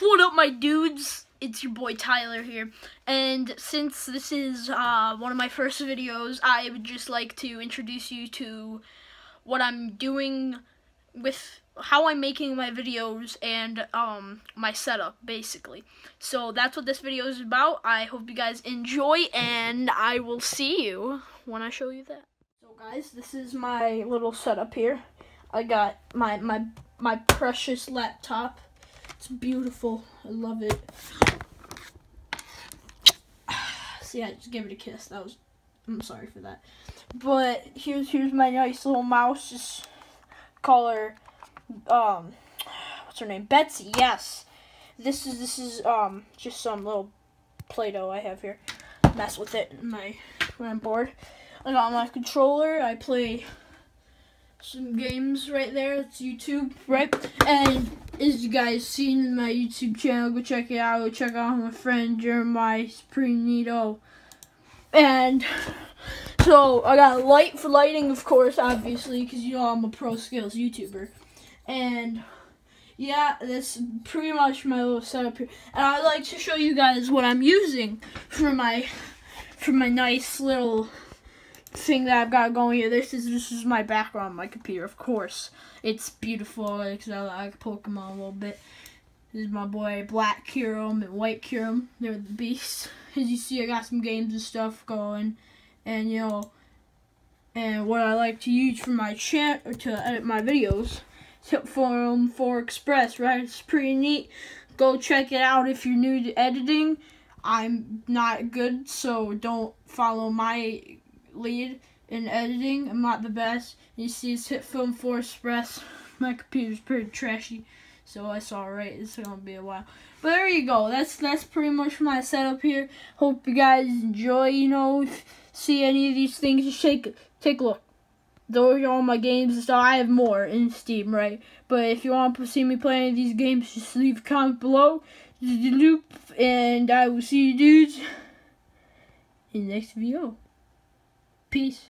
What up, my dudes? It's your boy Tyler here, and since this is uh, one of my first videos, I would just like to introduce you to what I'm doing with how I'm making my videos and um, my setup, basically. So that's what this video is about. I hope you guys enjoy, and I will see you when I show you that. So, guys, this is my little setup here. I got my my my precious laptop. It's beautiful. I love it. See, I just gave it a kiss. That was. I'm sorry for that. But here's here's my nice little mouse. Just call her. Um, what's her name? Betsy. Yes. This is this is um just some little Play-Doh I have here. Mess with it my when I'm bored. I got my controller. I play some games right there. It's YouTube, right? And as you guys seen in my YouTube channel, go check it out. Go check out my friend Jeremiah. He's pretty. And so I got light for lighting, of course, obviously, because you know I'm a pro skills YouTuber. And yeah, that's pretty much my little setup here. And I'd like to show you guys what I'm using for my for my nice little thing that I've got going here. This is this is my background my computer, of course. It's beautiful because I like Pokemon a little bit. This is my boy Black Kyurem and White Kyurem. They're the beasts. As you see, I got some games and stuff going, and you know, and what I like to use for my chat or to edit my videos. HitFilm um, 4 Express, right? It's pretty neat. Go check it out if you're new to editing. I'm not good, so don't follow my lead in editing. I'm not the best. You see, it's HitFilm 4 Express. My computer's pretty trashy, so that's alright. It's gonna be a while. But there you go. That's that's pretty much my setup here. Hope you guys enjoy. You know, see any of these things, just take take a look. Those are all my games and stuff. I have more in Steam, right? But if you want to see me play any of these games, just leave a comment below. And I will see you dudes in the next video. Peace.